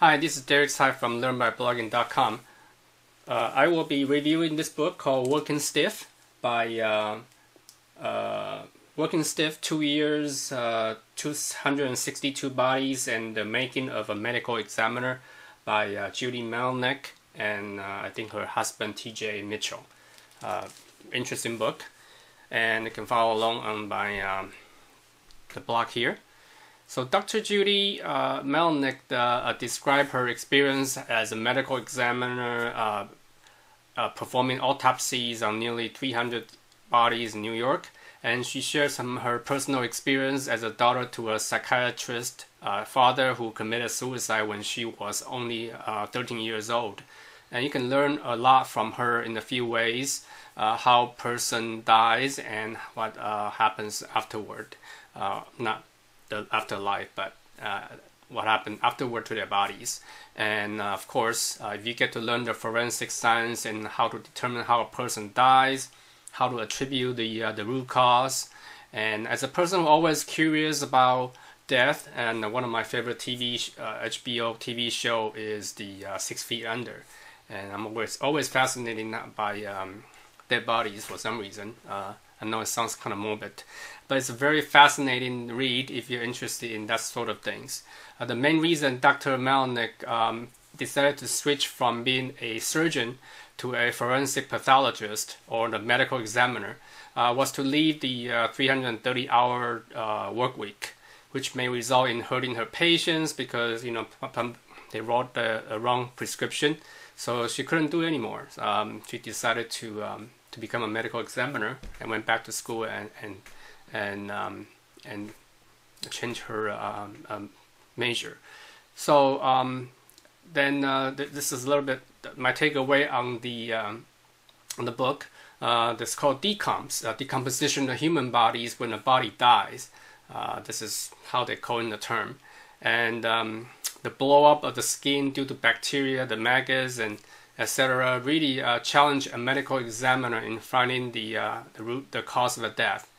Hi, this is Derek Tsai from LearnByBlogging.com. Uh, I will be reviewing this book called Working Stiff by uh, uh, Working Stiff, Two Years, uh, 262 Bodies, and the Making of a Medical Examiner by uh, Judy Melinek and uh, I think her husband TJ Mitchell. interesting book, and you can follow along on my um, the blog here. So Dr. Judy uh, Melinek uh, uh, described her experience as a medical examiner uh, uh, performing autopsies on nearly 300 bodies in New York. And she shared some her personal experience as a daughter to a psychiatrist uh, father who committed suicide when she was only 13 years old. And you can learn a lot from her in a few ways how person dies and what happens afterward. not the afterlife, but uh, what happened afterward to their bodies. And uh, of course, uh, if you get to learn the forensic science and how to determine how a person dies, how to attribute the uh, the root cause, and as a person always curious about death, and one of my favorite TV HBO uh, TV show is the Six Feet Under, and I'm always always fascinated by um, dead bodies for some reason. I know it sounds kind of morbid, but it's a very fascinating read if you're interested in that sort of things. Uh, the main reason Dr. Melinek um, decided to switch from being a surgeon to a forensic pathologist or the medical examiner uh, was to leave the uh, 330 hour uh, work week, which may result in hurting her patients because you know they wrote the wrong prescription, so she couldn't do anymore. Um, she decided to um, to become a medical examiner and went back to school and and and um, and change her um, um, major. So um, then uh, th- this is a little bit my takeaway on the um, on the book. Uh, called decoms, uh, decomposition of human bodies when a body dies. Uh, this is how they coin the term, and um, the blow up of the skin due to bacteria, the maggots, and etc., really uh, challenge a medical examiner in finding the, uh, the root, the cause of the death.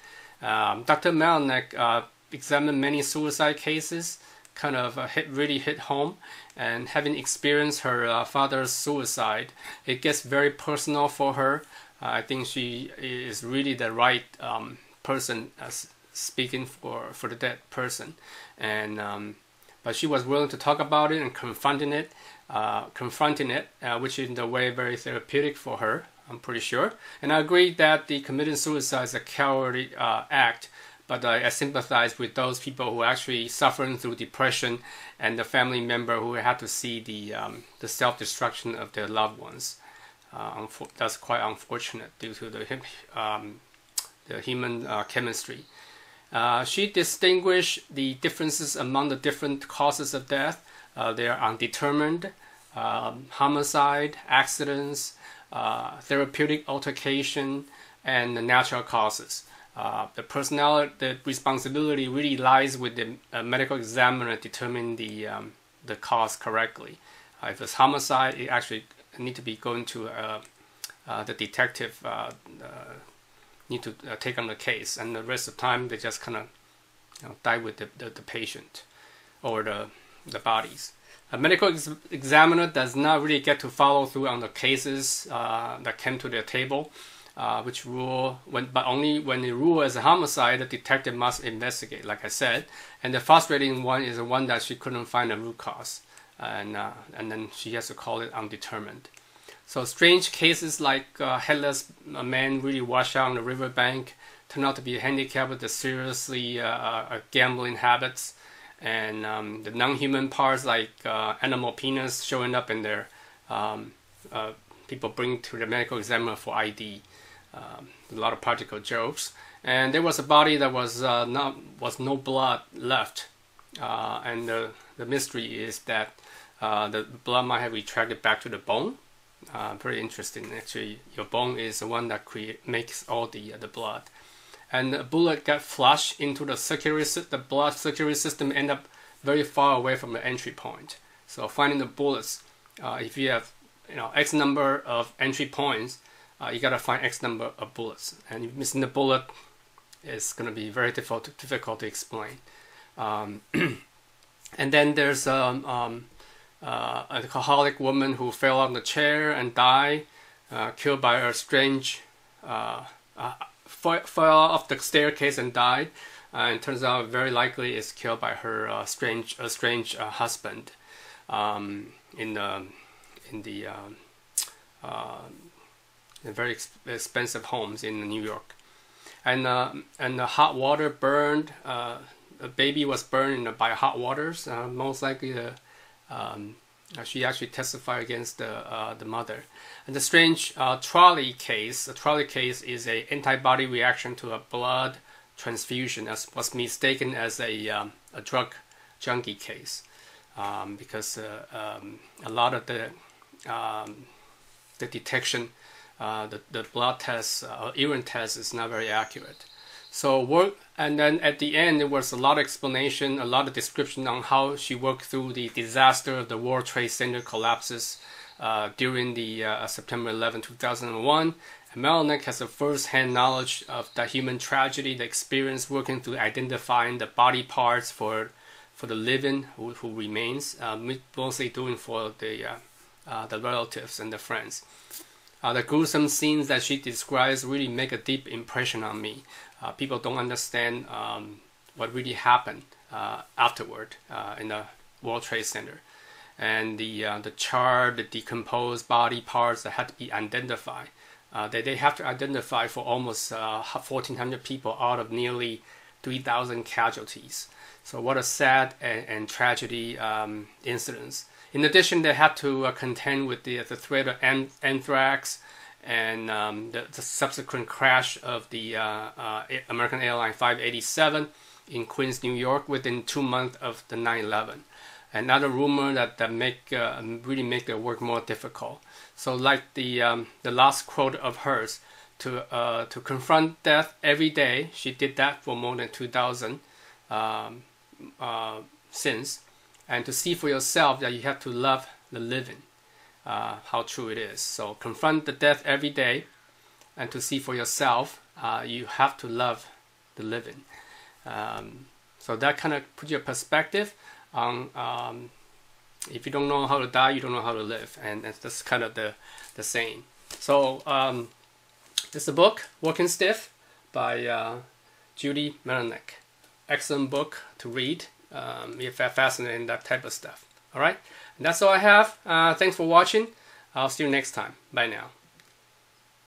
Um, Dr. Melinek uh, examined many suicide cases, kind of uh, hit really hit home, and having experienced her uh, father's suicide, it gets very personal for her. I think she is really the right um, person speaking for, for the dead person, and um, but she was willing to talk about it and confronting it uh, confronting it, uh, which is in a way very therapeutic for her, I'm pretty sure. And I agree that the committing suicide is a cowardly uh, act, but I, sympathize with those people who are actually suffering through depression and the family member who had to see the, um, the self destruction of their loved ones. Uh, that's quite unfortunate due to the, um, the human uh, chemistry. She distinguished the differences among the different causes of death. Uh, they are undetermined, um, homicide, accidents, uh, therapeutic altercation, and the natural causes. Uh, the personality, the responsibility really lies with the uh, medical examiner determining the um, the cause correctly. Uh, if it's homicide, it actually need to be going to uh, the detective need to take on the case, and the rest of the time they just kind of you know, die with the, the, the patient or the the bodies. A medical ex- examiner does not really get to follow through on the cases uh, that came to their table, uh, which rule when, but only when they rule is a homicide, the detective must investigate. Like I said, and the frustrating one is the one that she couldn't find a root cause, and uh, and then she has to call it undetermined. So strange cases like uh, headless a man really washed out on the riverbank, turn out to be handicapped with seriously uh, uh, gambling habits and um, the non-human parts like uh, animal penis showing up in there. Um, uh, people bring to the medical examiner for ID. Um, a lot of practical jokes, and there was a body that was uh, not was no blood left, uh, and the the mystery is that uh, the blood might have retracted back to the bone. Uh, very interesting, actually. Your bone is the one that create, makes all the the blood and the bullet got flushed into the circulatory the blood circulatory system end up very far away from the entry point. So finding the bullets, uh, if you have you know x number of entry points, uh, you gotta find x number of bullets, and if missing the bullet, it's gonna be very difficult to, difficult to explain. Um, and then there's um, um, uh, alcoholic woman who fell on the chair and died, uh, killed by a strange, uh fell off the staircase and died. Uh, it turns out very likely is killed by her uh, strange, strange husband um, in the in the very expensive homes in New York, and and the hot water burned. a baby was burned by hot waters. most likely the um, uh, she actually testified against the uh, the mother. And the strange uh, TRALI case. The TRALI case is a antibody reaction to a blood transfusion, as was mistaken as a um, a drug junkie case, um, because uh, um, a lot of the um, the detection, uh, the the blood test, uh, urine test is not very accurate. So work, and then at the end there was a lot of explanation, a lot of description on how she worked through the disaster of the World Trade Center collapses uh, during the uh, September 11, 2001. And Melinek has a first-hand knowledge of the human tragedy, the experience working through identifying the body parts for for the living who, who remains, uh, mostly doing for the uh, uh, the relatives and the friends. Uh, the gruesome scenes that she describes really make a deep impression on me. Uh, people don't understand um, what really happened uh, afterward uh, in the World Trade Center. And the, uh, the charred, the decomposed body parts that had to be identified. Uh, they, they have to identify for almost 1,400 people out of nearly 3,000 casualties. So what a sad and, and tragedy um, incidents. In addition, they had to uh, contend with the, the threat of anthrax and um, the, the, subsequent crash of the uh, uh, American Airline 587 in Queens, New York, within two months of the 9/11. Another rumor that that make uh, really make their work more difficult. So, like the um, the last quote of hers, to uh, to confront death every day. She did that for more than 2,000 um, uh, since and to see for yourself that you have to love the living, uh, how true it is. So confront the death every day, and to see for yourself, uh, you have to love the living. Um, so that kind of puts your perspective on um, if you don't know how to die, you don't know how to live, and that's kind of the the saying. So um, this is a book, Working Stiff, by uh, Judy Melinek. Excellent book to read um, if you're fascinated in that type of stuff. All right, and that's all I have. Uh, thanks for watching. I'll see you next time. Bye now.